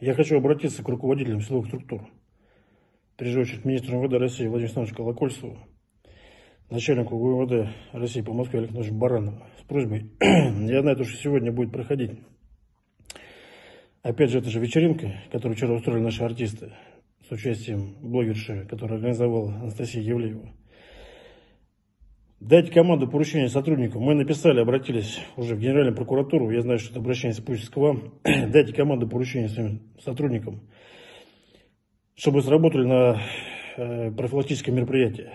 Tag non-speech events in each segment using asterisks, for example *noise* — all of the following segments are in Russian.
Я хочу обратиться к руководителям силовых структур. Прежде всего, министру МВД России Владимиру Александровичу Колокольцеву, начальнику ГУВД России по Москве Олег Ивановичу Баранову с просьбой, *clears throat* я знаю, что сегодня будет проходить, опять же, это же вечеринка, которую вчера устроили наши артисты с участием блогерши, которую организовала Анастасия Евлеева. Дайте команду поручения сотрудникам. Мы написали, обратились уже в Генеральную прокуратуру. Я знаю, что это обращение спустится к вам. *clears throat* Дайте команду поручения своим сотрудникам, чтобы сработали на э, профилактическое мероприятие.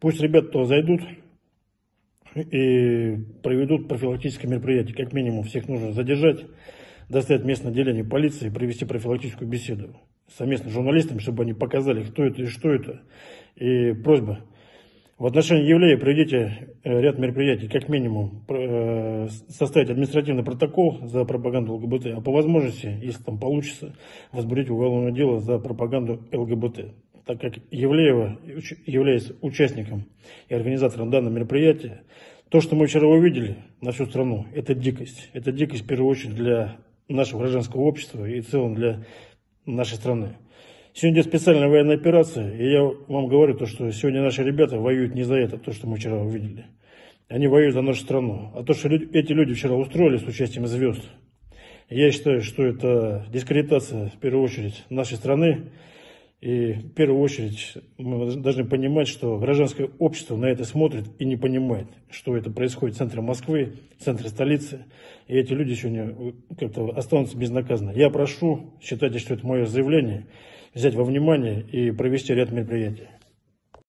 Пусть ребята то зайдут и проведут профилактическое мероприятие. Как минимум всех нужно задержать, доставить местное отделение полиции провести профилактическую беседу совместно с журналистами, чтобы они показали, кто это и что это. И просьба в отношении Евлея проведите э, ряд мероприятий, как минимум э, составить административный протокол за пропаганду ЛГБТ, а по возможности, если там получится, возбудить уголовное дело за пропаганду ЛГБТ, так как Евлеева является участником и организатором данного мероприятия. То, что мы вчера увидели на всю страну, это дикость. Это дикость в первую очередь для нашего гражданского общества и в целом для нашей страны. Сегодня специальная военная операция, и я вам говорю то, что сегодня наши ребята воюют не за это, то, что мы вчера увидели. Они воюют за нашу страну. А то, что люди, эти люди вчера устроили с участием звезд, я считаю, что это дискредитация, в первую очередь, нашей страны. И в первую очередь мы должны понимать, что гражданское общество на это смотрит и не понимает, что это происходит в центре Москвы, в центре столицы. И эти люди сегодня как-то останутся безнаказанно. Я прошу, считайте, что это мое заявление, взять во внимание и провести ряд мероприятий.